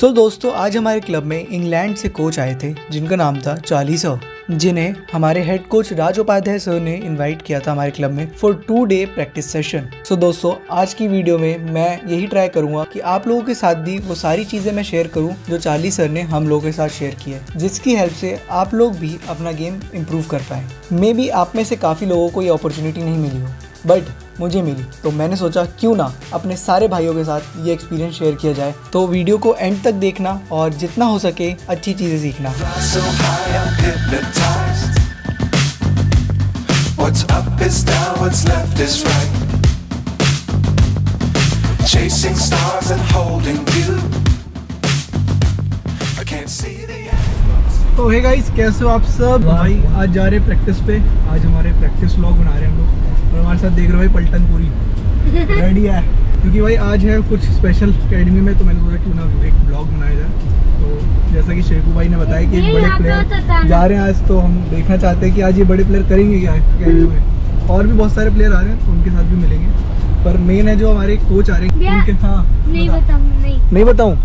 सो so, दोस्तों आज हमारे क्लब में इंग्लैंड से कोच आए थे जिनका नाम था चार्ली सर जिन्हें हमारे head coach Raj Upadhyay sir ने इनवाइट किया था हमारे क्लब में for today practice session so दोस्तों आज की वीडियो में मैं यही ट्राई करूँगा कि आप लोगों के साथ भी वो सारी चीज़ें मैं शेयर करूँ जो चार्ली सर ने हम लोगों के साथ शेयर की है जिसकी हेल्प से आप लोग भी अपना गेम इम्प्रूव कर पाए। मे बी आप में से काफ़ी लोगों को ये अपॉर्चुनिटी नहीं मिली हो। बट मुझे मिली। तो मैंने सोचा, क्यों ना अपने सारे भाइयों के साथ ये एक्सपीरियंस शेयर किया जाए। तो वीडियो को एंड तक देखना और जितना हो सके अच्छी चीज़ें सीखना। तो हे गाइस कैसे हो आप सब? भाई आज जा रहे हैं प्रैक्टिस पे। आज हमारे प्रैक्टिस व्लॉग बना रहे हैं हम लोग। और हमारे साथ देख रहे हो भाई पलटन पूरी। रेडी है। क्योंकि भाई आज है कुछ स्पेशल अकेडमी में तो मैंने सोचा क्यों ना एक ब्लॉग बनाया जाए। तो जैसा कि शेखू भाई ने बताया कि एक बड़े प्लेयर। जा रहे हैं आज तो हम देखना चाहते हैं कि आज ये बड़े प्लेयर करेंगे क्या अकेडमी में। और भी बहुत सारे प्लेयर आ रहे हैं तो उनके साथ भी मिलेंगे। पर मेन है जो हमारे कोच आ रहे हैं उनके हाँ नहीं बताऊँ नहीं। नहीं बताऊँ?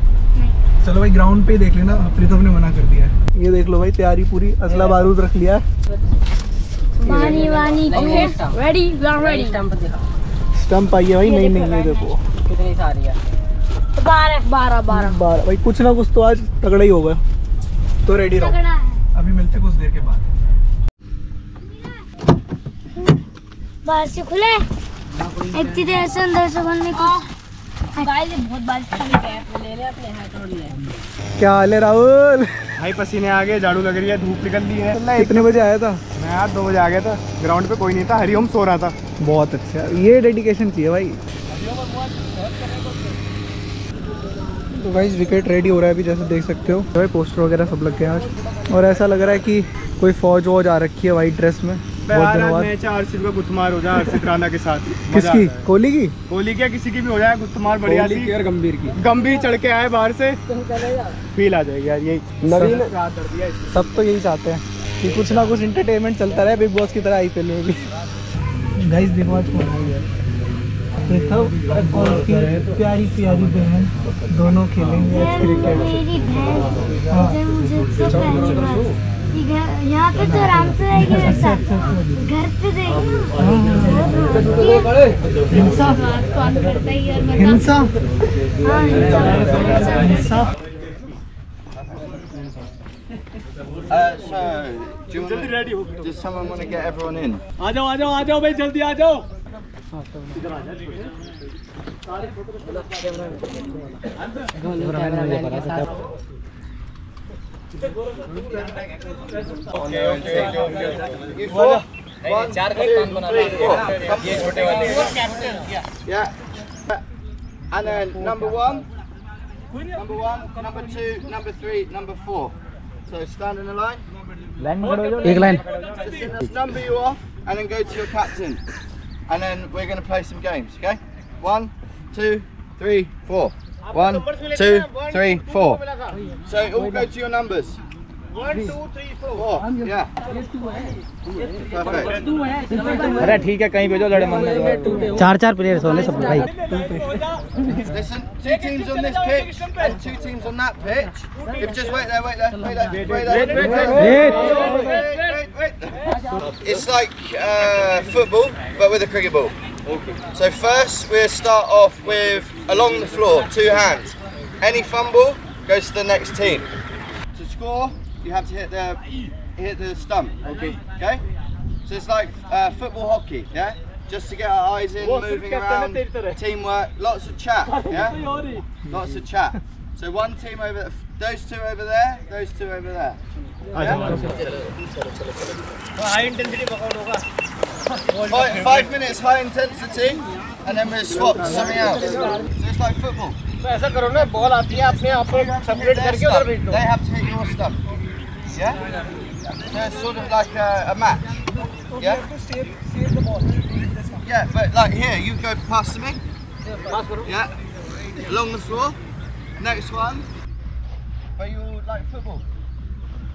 चलो भाई ग्राउंड पे देख लेना। प्रीतम ने मना कर दिया है। ये देख लो भाई तैयारी पूरी। असला बारूद रख लिया है। वानी वानी रेडी रेडी स्टंप आई है भाई नहीं नहीं ये देखो। कितनी सारी है? बारह बारह बारह। बारह। भाई कुछ ना कुछ तो आज तगड़ा ही होगा। तो रेडी रहो। अभी मिलते कुछ देर के बाद। बाहर से खुले? इतनी देर से अंदर से बनने को क्या हाल है राहुल? भाई पसीने आ गए झाड़ू लग रही है धूप निकल रही है। कितने बजे आया था? मैं आज दो बजे आ गया था ग्राउंड पे कोई नहीं था हरिओम सो रहा था। बहुत अच्छा ये डेडिकेशन चाहिए भाई। तो भाई विकेट रेडी हो रहा है अभी जैसे देख सकते हो। भाई पोस्टर वगैरह सब लग गए आज। और ऐसा लग रहा है कि कोई फौज वौज आ रखी है वाइट ड्रेस में। मैच हर्षित का गुत्थमार हो जाए हर्षित राणा के साथ। किसकी? कोहली की? कोहली क्या किसी की भी हो जाए गुत्थमार बढ़िया सी। और गंभीर की। गंभीर चढ़ के आए बाहर से। फील आ जाएगी यार यही। नवीन। सब तो यही चाहते हैं कि कुछ ना कुछ इंटरटेनमेंट चलता रहे बिग बॉस की तरह आईपीएल में भी। गाइस देखो आज कौन आई है देखो और उसकी प्यारी प्यारी बहन दोनों खेलेंगे। आज क्रिकेट यहाँ पे तो आराम से रहेगी घर पे हिंसा हिंसा Uh, so, do you want to, ready does someone want to get everyone in? आ जाओ आ जाओ आ जाओ भाई जल्दी आ जाओ इधर आ जाओ One, चार का two, काम बना three, four. ये छोटे वाले Yeah. And then number one, number one, number two, number three, number four. So stand in a line. एक line Just, just number you off, and then go to your captain. And then we're going to play some games. Okay? One, two, three, four. One, two, three, four. So all go to your numbers. One, two, three, four. Yeah. Perfect. अरे ठीक है कहीं भेजो लड़े मन चार चार players होने सब भाई Listen, two teams on this pitch and two teams on that pitch. If just wait there, wait there, wait there, wait there, wait there. Wait, wait, wait. It's like uh, football, but with a cricket ball. So first we'll start off with along the floor, two hands. Any fumble goes to the next team. To score, you have to hit the hit the stump. Okay. Okay. So it's like uh, football hockey, yeah. Just to get our eyes in, moving around, teamwork, lots of chat, yeah. Lots of chat. So one team over, those two over there, those two over there. Five, five minutes high intensity, and then we'll swap to something else. So it's like football. तो ऐसा करो ना ball आती है अपने आप को separate Their करके उधर stump, भेज दो they have to hit your stump. Yeah? So it's sort of like a, a match. Yeah? Yeah, but like here, you go past to me. Yeah. Along the floor. Next one. But you like football.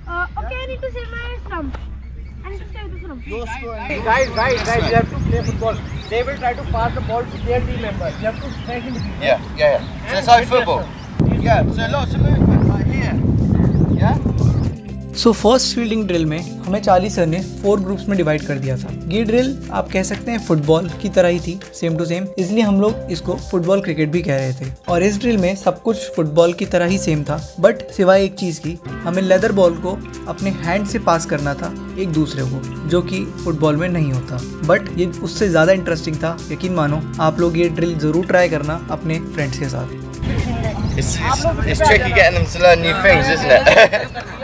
Uh, okay, I need to say my slump. I need to say the slump. You're scoring. guys guys guys you have to play football they will try to pass the ball to their team member. you have to strike in the Yeah, yeah, yeah. So it's like football. Yeah, so lots of movement right here. Yeah? So first fielding drill में हमें Charlie sir ने four groups में divide कर दिया था। ये drill आप कह सकते हैं फुटबॉल की तरह ही थी सेम टू सेम इसलिए हम लोग इसको फुटबॉल क्रिकेट भी कह रहे थे। और इस ड्रिल में सब कुछ फुटबॉल की तरह ही सेम था बट सिवाय एक चीज़ की हमें लेदर बॉल को अपने हैंड से पास करना था एक दूसरे को जो कि फुटबॉल में नहीं होता। बट ये उससे ज़्यादा इंटरेस्टिंग था यकीन मानो आप लोग ये ड्रिल ज़रूर ट्राई करना अपने फ्रेंड्स के साथ। It's, it's, it's tricky getting them to learn new things, isn't it?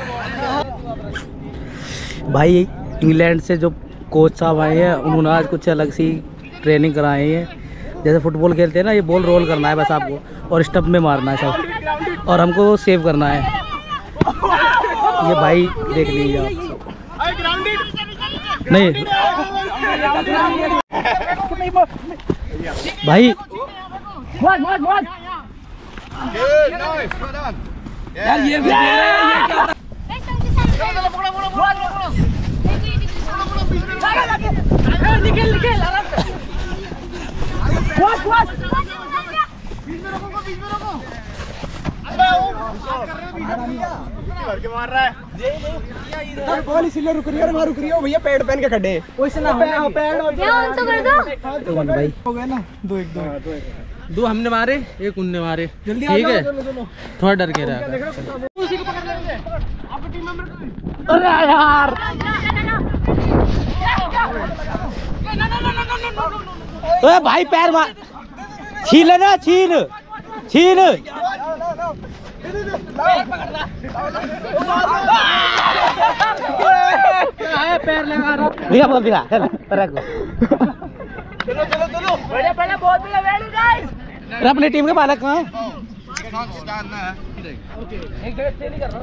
भाई इंग्लैंड से जो कोच साहब आए हैं उन्होंने आज कुछ अलग सी ट्रेनिंग कराई है। जैसे फुटबॉल खेलते हैं ना ये बॉल रोल करना है बस आपको और स्टंप में मारना है सब और हमको सेव करना है। ये भाई देख लीजिए आप नहीं। भाई। चलो चलो निकल निकल आराम मार रहा है अरे बॉल रुक रही भैया पेड़ पहन के खड़े ना दो। हाँ, तो हाँ, हो गया ना दो एक। दो हाँ, दो हमने मारे एक उनने मारे ठीक है थोड़ा डर के रहा अरे यार अरे भाई पैर मार छीन ना छीन छीन पैर लगा रहा दिखा बोल दिखा चलो चलो चलो पहले बहुत मिला गाइस अरे अपनी टीम के बालक कहाँ हैं?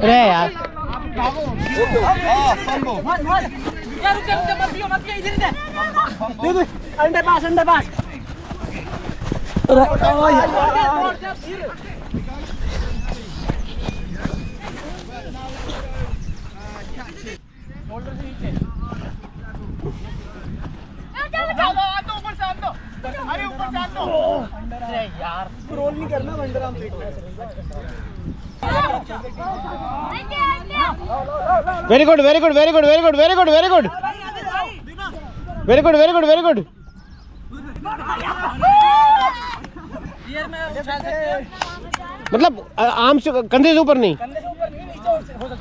अरे यार। अंडे पास अंडे पास। अरे ऊपर आंदो अरे यार। रोल नहीं करना आर्म देख very good very good very good very good very good very good very good very good very good मतलब आम से कंधे से ऊपर नहीं।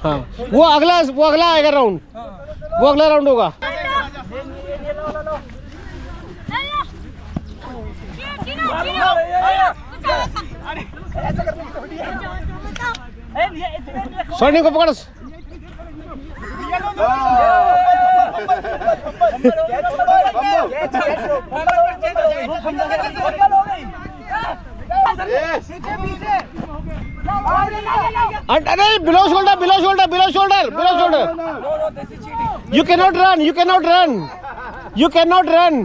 हाँ वो अगला वो अगला आएगा राउंड वो अगला राउंड होगा। स्वर्णिम को पकड़ अरे, below shoulder below shoulder below shoulder below shoulder you can not run you can not run you can not run.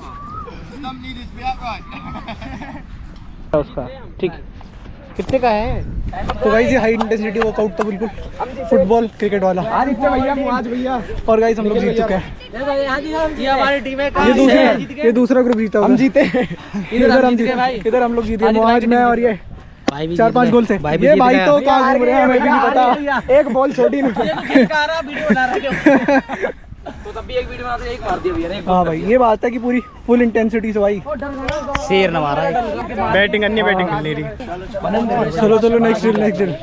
उसका। ठीक। कितने का है? तो गाइस ये हाई इंटेंसिटी वर्कआउट था बिल्कुल। फुटबॉल क्रिकेट वाला। आज भैया मुआज भैया। और गाइस हम लोग जीत चुके हैं। ये हमारी टीम है ये दूसरा ये दूसरा ग्रुप जीता हम जीते। इधर हम जीते इधर हम लोग जीते। मुआज में और ये चार जीत पाँच गोल से। भाई भी ये भाई तो कहाँ घूम रहे हैं हमें भी नहीं पता। एक बॉल छोटी नहीं। तो तब भी एक वीडियो बनाते एक मार दिया भैया ने हाँ भाई ये बात है कि पूरी फुल इंटेंसिटी से भाई शेर न मारा बैटिंग अन्य बैटिंग मिल नहीं रही चलो चलो next drill next drill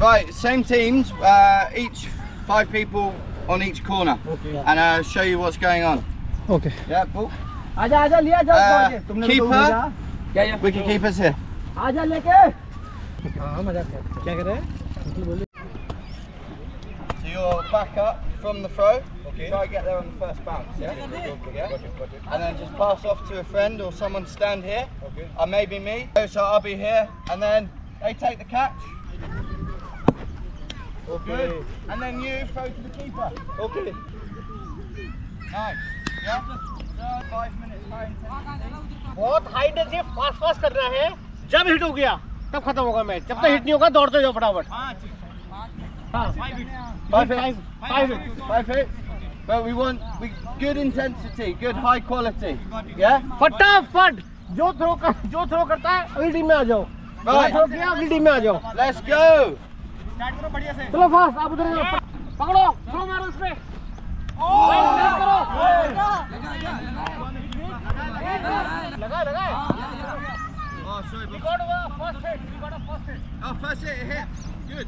Right, same teams, uh, each five people on each corner. okay. And I'll show you what's going on. Okay Yeah, ball. आजा आजा लिया जा Uh, keeper, क्या ये wicket here. आजा लेके हाँ मज़ाक कर क्या कर रहे हैं So you're back up from the throw. Okay. Try to get there on the first bounce, yeah? yeah? And then just pass off to a friend or someone stand here. Okay. Uh, maybe me. So I'll be here. And then they take the catch. Okay. And then you throw to the keeper. Okay. Nice. Yeah? So, five minutes high intensity. बहुत high intensity fast fast करना है जब hit हो गया तब खत्म होगा match जब तक हिट नहीं होगा दौड़ते जाओ फटाफट हाँ Five hits. Five hits. Five hits. But we want we, good intensity, good high quality. Yeah? फटाफट जो थ्रो कर जो थ्रो करता है अगली टीम में आ जाओ Right. थ्रो किया अगली टीम में आ जाओ Let's go. चलो फास्ट आप उधर जाओ पकड़ो थ्रो मारो उसपे लगा लगा Oh, sorry. but- रिकॉर्ड हुआ first hit record of first hit Oh, first hit, it hit. Good.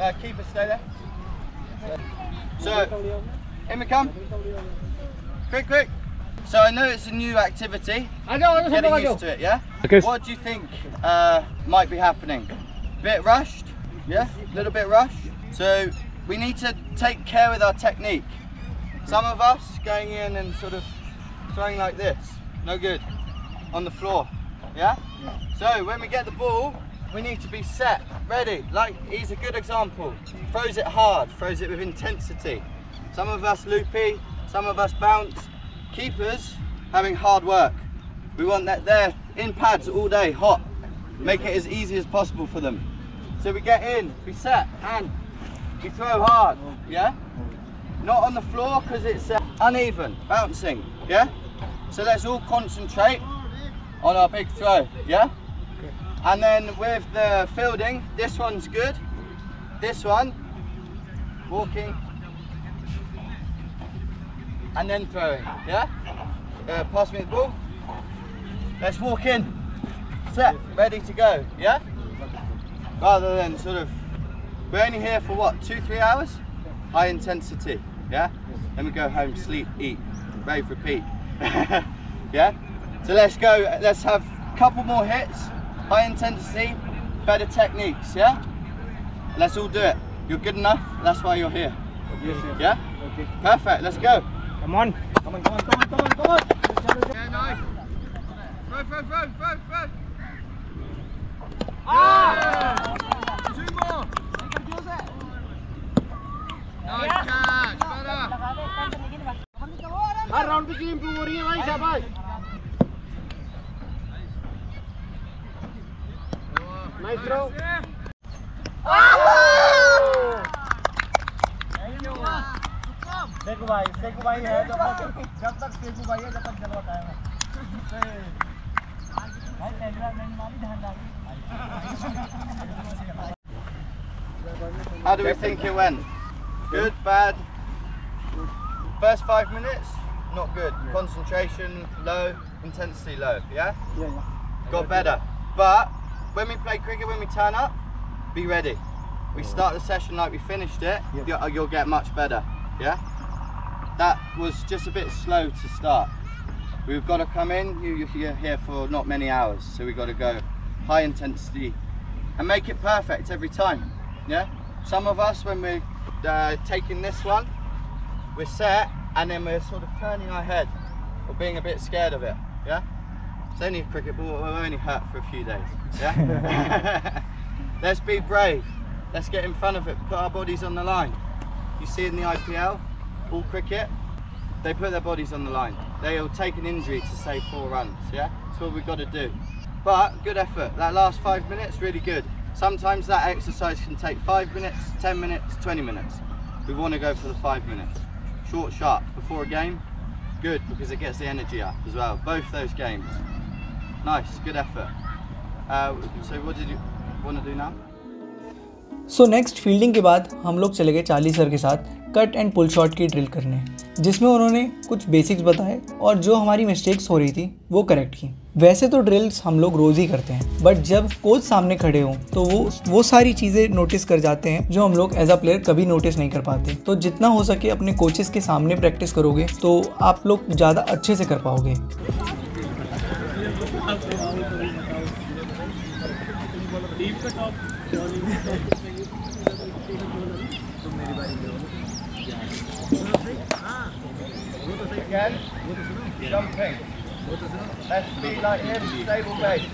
Uh, keeper, stay there. So, in we come. Quick, quick. So I know it's a new activity. I know, I Getting used to it, yeah? Okay. What do you think uh, might be happening? Bit rushed, yeah? A little bit rushed. So we need to take care with our technique. Some of us going in and sort of throwing like this, no good, on the floor, yeah. So when we get the ball, we need to be set, ready. Like he's a good example. Throws it hard, throws it with intensity. Some of us loopy, some of us bounce. Keepers having hard work. We want that they're in pads all day, hot. Make it as easy as possible for them. So we get in, we set, and we throw hard, yeah? Not on the floor because it's uh, uneven, bouncing, yeah? So let's all concentrate on our big throw, yeah? And then with the fielding, this one's good. This one, walking, and then throwing, yeah? Uh, pass me the ball. Let's walk in, set, ready to go, yeah? Rather than sort of, we're only here for what, two, three hours? High intensity, yeah? Then we go home, sleep, eat, rave, repeat, yeah? So let's go, let's have a couple more hits, high intensity, better techniques, yeah? Let's all do it. You're good enough, that's why you're here. Yeah? Okay. Perfect, let's go. Come on come on come on come on come on come on Yeah, nice. Throw, throw, throw, throw, throw. Two more. Nice catch, better. हर round की चीज improve हो रही है भाई शाबाश nice throw सेकू भाई सेकू भाई है जब तक जब तक सेकू भाई है जब तक जलवा कायम है भाई पहली बार मैंने मारी ध्यान डाली How do we think it went? Good, bad? First five minutes, not good. Concentration low, intensity low, yeah? Yeah, yeah. Got better. But when we play cricket, when we turn up, be ready. We start the session like we finished it, you'll, you'll get much better, yeah? That was just a bit slow to start. We've got to come in, you, you're here for not many hours, so we've got to go high intensity and make it perfect every time, yeah? Some of us, when we're uh, taking this one, we're set and then we're sort of turning our head or being a bit scared of it, yeah? It's only a cricket ball, we're only hurt for a few days, yeah? Let's be brave. Let's get in front of it, put our bodies on the line. You see in the IPL, all cricket, they put their bodies on the line. They'll take an injury to save four runs, yeah? That's what we've got to do. But good effort. That last five minutes, really good. Sometimes that exercise can take five minutes, 10 minutes, 20 minutes. We want to go for the five minutes. Short, sharp, before a game, good because it gets the energy up as well. Both those games. Nice, good effort. Uh, so what did you want to do now? So next fielding के बाद हम लोग चले गए Charlie sir के साथ cut and pull shot की drill करने जिसमें उन्होंने कुछ बेसिक्स बताए और जो हमारी मिस्टेक्स हो रही थी वो करेक्ट की वैसे तो ड्रिल्स हम लोग रोज़ ही करते हैं बट जब कोच सामने खड़े हों तो वो वो सारी चीज़ें नोटिस कर जाते हैं जो हम लोग एज अ प्लेयर कभी नोटिस नहीं कर पाते तो जितना हो सके अपने कोचेस के सामने प्रैक्टिस करोगे तो आप लोग ज़्यादा अच्छे से कर पाओगे Again, jumping. Let's be like him, stable base.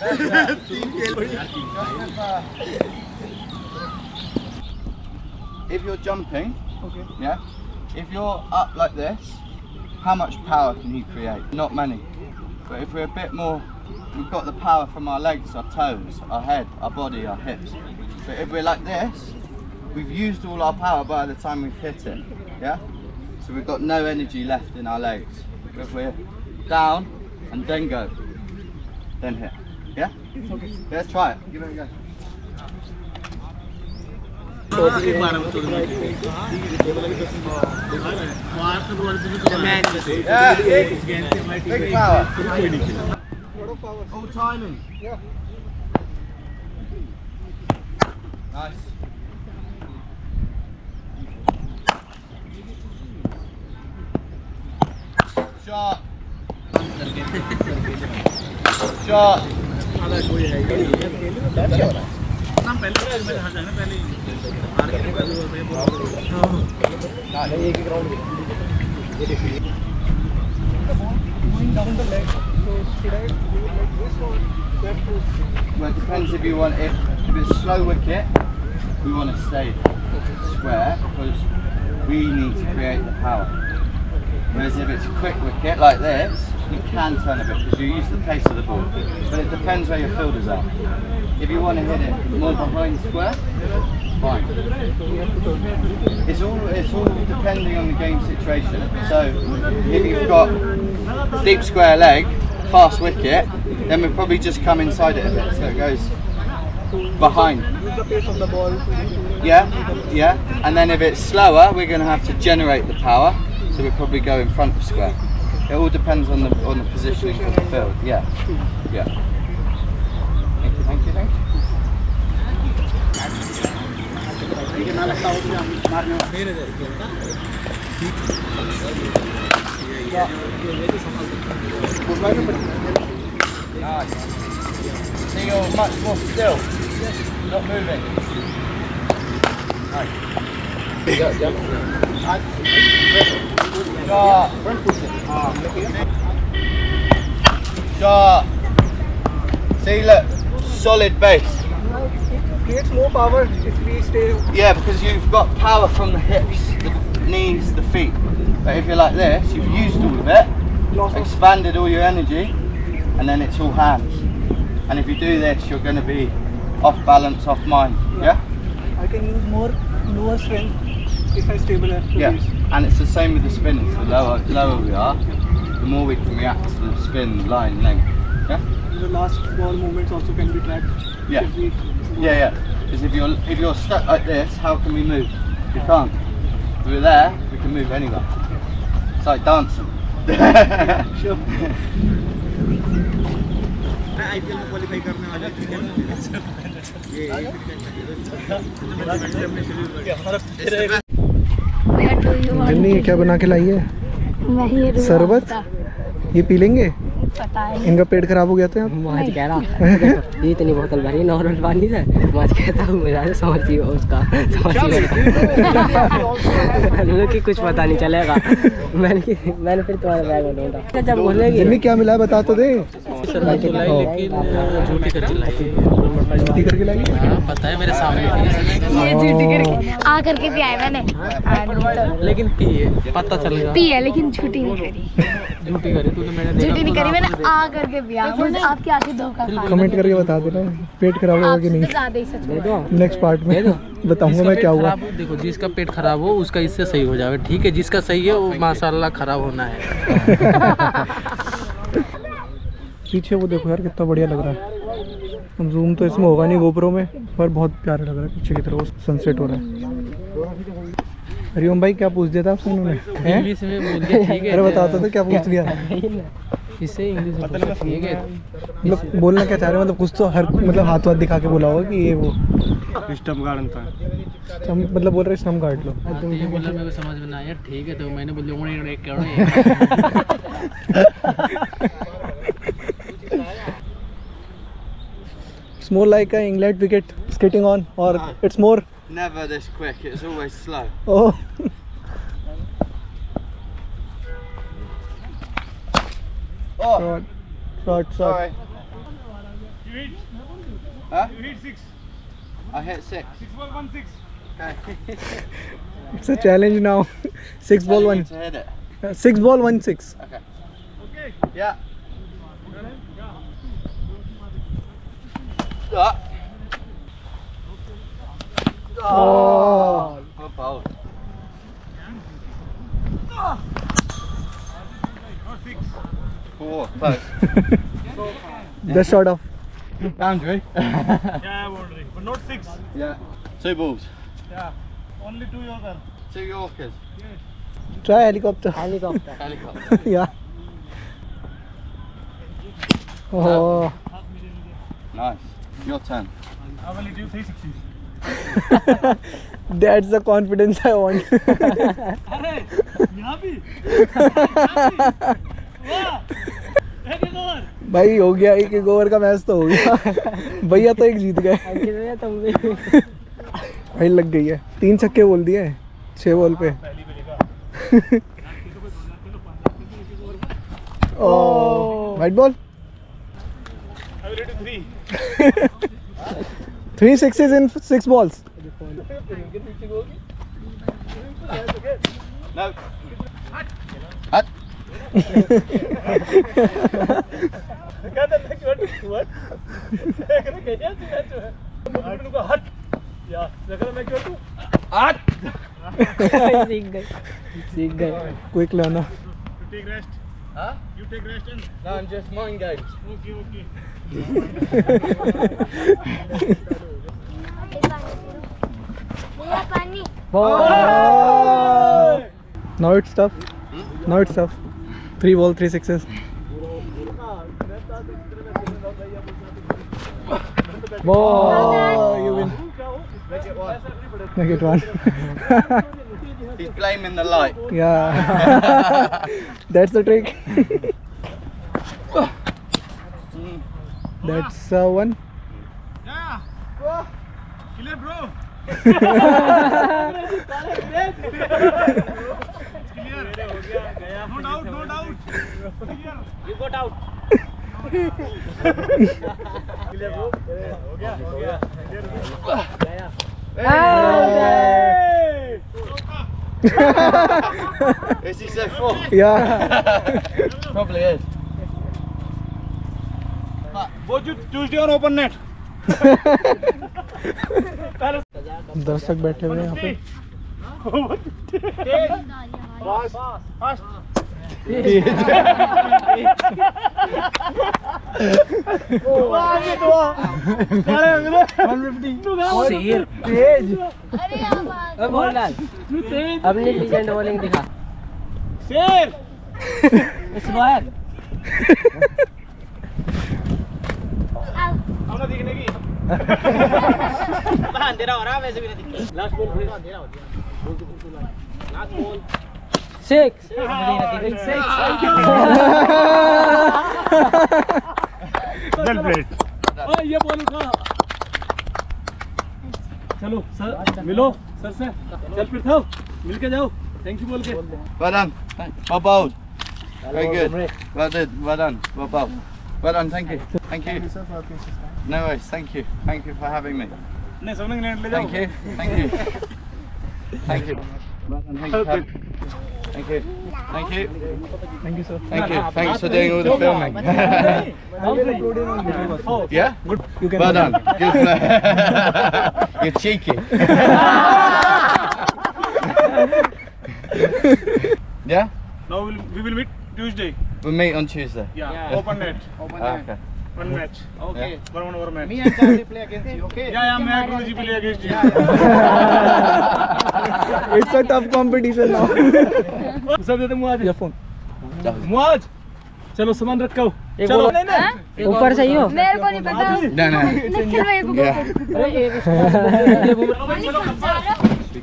That's it. Just. If you're jumping, Okay. yeah, if you're up like this, how much power can you create? Not many. But if we're a bit more, we've got the power from our legs, our toes, our head, our body, our hips. But if we're like this, we've used all our power by the time we've hit it. Yeah? So we've got no energy left in our legs. If we're down and then go, then hit. Yeah? Let's try it. Give it a go. Yeah, big, big power. All timing. Yeah. Nice. Shot. Shot. Going down the leg. So should I do it like this or do I Well, it depends if you want if, if it's slow wicket, we want to stay square because we need to create the power. Whereas if it's a quick wicket like this, you can turn a bit because you use the pace of the ball. But it depends where your fielders are. If you want to hit it more behind square, fine. It's all it's all depending on the game situation. So if you've got deep square leg, fast wicket, then we'll probably just come inside it a bit so it goes behind. use the pace of the ball? Yeah, yeah. And then if it's slower, we're going to have to generate the power. So we'll probably go in front of square. It all depends on the on the positioning of the field. Yeah, yeah. Thank you, thank you, thank you. So you're much more still, not moving. Shot. See, look, solid base. It creates more power if we stay. Yeah, because you've got power from the hips, the knees, the feet. But if you're like this, you've used all of it, expanded all your energy, and then it's all hands. And if you do this, you're going to be off balance, off mind. Yeah? I can use more lower strength if I stable at Yeah. release. And it's the same with the spinners. The lower, lower we are, the more we can react to the spin, line, length. Yeah? The last ball movements also can be tracked. Yeah. We Yeah, yeah. Because if you're if you're stuck like this, how can we move? We can't. If we're there, we can move anywhere. It's like dancing. Sure. जिन्नी क्या बना के लाई है? ये शरबत? ये P लेंगे पता है। इनका पेट खराब हो गया था आज कह रहा ये इतनी बोतल भरी नॉर्मल पानी से मैं आज कहता हूँ मेरा से समझी हो उसका समझी कि कुछ पता नहीं चलेगा। मैंने मैंने फिर तुम्हारे बैग में ढूंढा जब बोलेगी। क्या मिला है बता तो दे। लेकिन झूठी कर करके लाई पता है मेरे सामने ये करके। आ करके भी आया मैंने। हाँ, तो लेकिन पिए पता चलेगा पी है लेकिन झूठी नहीं करी। झूठी करी तूने मैंने झूठी नहीं करी मैंने आ करके भी आपकी आँखें धोखा खा कमेंट करके बता देना पेट खराब होगा कि नहीं? तो ज़्यादा ही सच बोल। नेक्स्ट पार्ट में बताऊँगा मैं क्या हुआ। देखो जिसका पेट खराब हो उसका इससे सही हो जावे। ठीक है जिसका सही है वो माशाल्लाह खराब होना है। पीछे वो देखो यार कितना बढ़िया लग रहा है। जूम तो इसमें होगा नहीं गोप्रो में पर बहुत प्यारा लग रहा है पीछे की तरफ़ सनसेट हो रहा है। हरिओम भाई क्या पूछ दिया था आपसे उन्होंने? इंग्लिश में बोल दिया ठीक है अरे बताओ तो क्या पूछ लिया इससे इंग्लिश में पूछा, ठीक है। मतलब बोलना क्या चाह रहे हो? मतलब कुछ तो हर मतलब हाथ वाथ दिखा के बोला होगा कि ये वो। स्टम्प गार्डन था। हम मतलब बोल रहे स्टम काट लो। हाँ, तो ये बोला मेरे को समझ में ना आया ठीक है तो मैंने बोल दिया एक करो It's more like a England wicket skating on or it's more Never this quick, it's always slow. oh Oh, short short short sorry. You hit, Huh? you hit six. I hit six. Six ball, one six. Okay. it's a challenge now six ball one to hit it. uh, six ball one six Okay. Okay. Yeah. Ah. Oh. Pump out. Four, close. Just short of. Boundary. yeah, boundary. But not six. Yeah. Two balls. Yeah. Only two Yorkers. Two Yorkers. Yes. Try helicopter. Helicopter. helicopter. yeah. Oh. Nice. Your turn. I will you three sixes. that's the confidence I want. अरे यहाँ भी। वाह एक एक over भाई हो गया एक एक ओवर का मैच तो हो गया। भैया तो एक जीत गए। तुम भी। भाई लग गई है। तीन छक्के बोल दिए। छह बॉल पे। पहली ओ। White ball I will Three sixes in six balls. Hut. Hut. Yeah, Art. Quick learner. To take rest. Huh? You take rest and... No, I'm just mind guys. Okay, okay. oh! Now it's tough. Now it's tough. Three ball, three sixes. Whoa! You win. Make it one. Make it one. He's blaming the light. yeah, that's the trick. that's uh, one. yeah clear bro clear no doubt no doubt clear you got out clear bro हो गया हो गया Is he so full? Yeah. Probably is. Would you Tuesday on open net? दर्शक बैठे हुए हैं यहाँ पे फास्ट शेर अब अपनी लीजेंड बॉलिंग दिखा शेर स्क्वायर हमें दिखने की अंधेरा हो रहा है वैसे भी नहीं दिख लास्ट बॉल अंधेरा हो गया last ball six well played ये बॉल उठा चलो सर मिलो सर से चल फिर था मिल के जाओ थैंक यू बोल के Well done. Well bowled. Very good. Well done. Well done. Well bowled. Well done. Thank you. Thank you. No worries. Thank you. Thank you for having me. नहीं सब इंग्लैंड ले जाओ Thank you. Thank you. Thank you. Well done. Thank you. Thank you. Thank you. Thank you, sir. Thank you. Thanks for doing all the filming. yeah? Good. You can well done. Uh, you're cheeky. yeah? Now we'll, we will meet Tuesday. We'll meet on Tuesday. Yeah. yeah. Open net. Open ah, net. Okay. One match. Okay. Yeah. One over match. Me and Charlie play against you. Okay. Yeah, yeah. Me and Guruji play against you. Yeah, yeah. it's a tough competition now. सब देते मुआज या phone Muaz चलो सामान रखो चलो नहीं नहीं ऊपर से ही हो मेरे को नहीं पता निखिल भाई को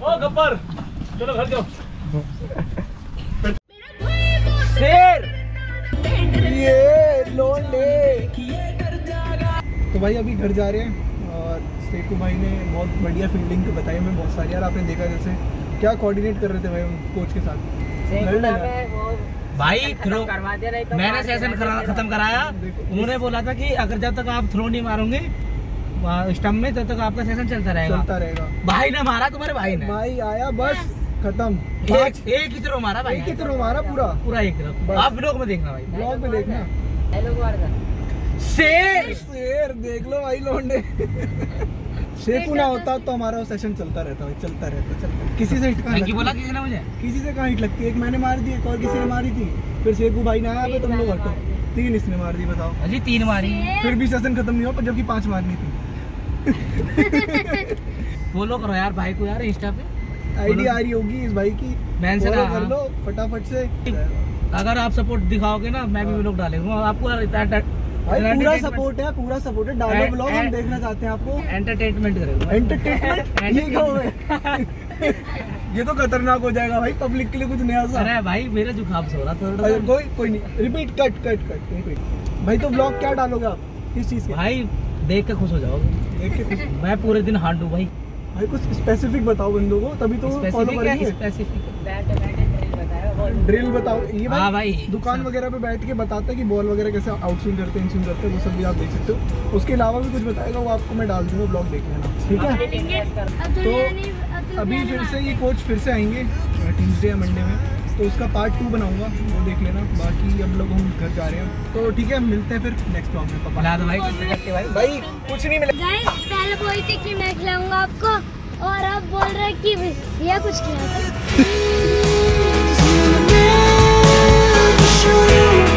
ओ गब्बर चलो घर जाओ ये तो भाई अभी घर जा रहे हैं और सेकू भाई ने बहुत बढ़िया फील्डिंग तो बताई हमें बहुत सारी। यार आपने देखा जैसे क्या कोऑर्डिनेट कर रहे थे भाई कोच के साथ। भाई थ्रो रही मैंने सेशन खत्म कराया। उन्होंने बोला था कि अगर जब तक आप थ्रो नहीं मारोगे स्टम्प में तब तक आपका सेशन चलता रहेगा। चलता रहेगा। भाई ने मारा तुम्हारे भाई ने। भाई आया बस खत्म। एक एक ही थ्रो मारा भाई एक ही थ्रो मारा पूरा। पूरा एक तरफ़ आप ब्लॉग में देखना भाई। ब्लॉग में देखना। शेर। शेर देख लो भाई लोंडे। शेकू ना होता तो हमारा वो सेशन चलता रहता भाई चलता रहता चलता किसी से हिट कहाँ बोला किसी ने मुझे? किसी से कहाँ हिट लगती? है एक मैंने मार दी एक और किसी ने मारी थी। फिर शेकू भाई ने आया तुम लोग हटो तीन इसने मार दी बताओ। अजी तीन मारी। फिर भी सेशन खत्म नहीं हुआ जबकि पाँच मारनी थी। फॉलो करो यार भाई को यार इंस्टा पे। आईडी आ रही होगी इस भाई की। Follow हाँ। कर लो फटाफट से। अगर आप सपोर्ट दिखाओगे ना मैं भी ब्लॉग डालेगा। आपको भाई पूरा सपोर्ट है पूरा सपोर्ट है। डालो ब्लॉग हम देखना चाहते हैं आपको। एंटरटेनमेंट करेगा एंटरटेनमेंट ये क्या ये तो खतरनाक हो जाएगा भाई पब्लिक के लिए कुछ नया सा। अरे भाई मेरा जुकाम से हो रहा थोड़ा कोई कोई नहीं। रिपीट कट कट कट भाई तो ब्लॉग क्या डालोगे आप? किस चीज़ के? भाई देख के खुश हो जाओगे। देख के कुछ मैं पूरे दिन हांडू भाई। भाई कुछ स्पेसिफिक बताओ बंदों को तभी तो फॉलो करेंगे। स्पेसिफिक ड्रिल बताओ ये हाँ भाई। भाई। दुकान वगैरह पे बैठ के बताते हैं कि बॉल वगैरह कैसे आउट स्विंग करते हैं इन स्विंग करते हैं वो सब भी आप देख सकते हो। उसके अलावा भी कुछ बताएगा वो आपको मैं डाल दूँगा ब्लॉग देख लेना ठीक है? तो अभी फिर से ये कोच फिर से आएँगे ट्यूसडे या मंडे में। तो उसका पार्ट टू बनाऊँगा वो देख लेना। बाकी अब लोग हम घर जा रहे हैं। तो ठीक है मिलते हैं फिर नेक्स्ट ब्लॉग में पापा। भाई भाई। भाई कुछ नहीं मिला। गाइस पहले बोलते कि मैं खिलाऊँगा आपको और अब बोल रहे कि भैया कुछ खिलाते you.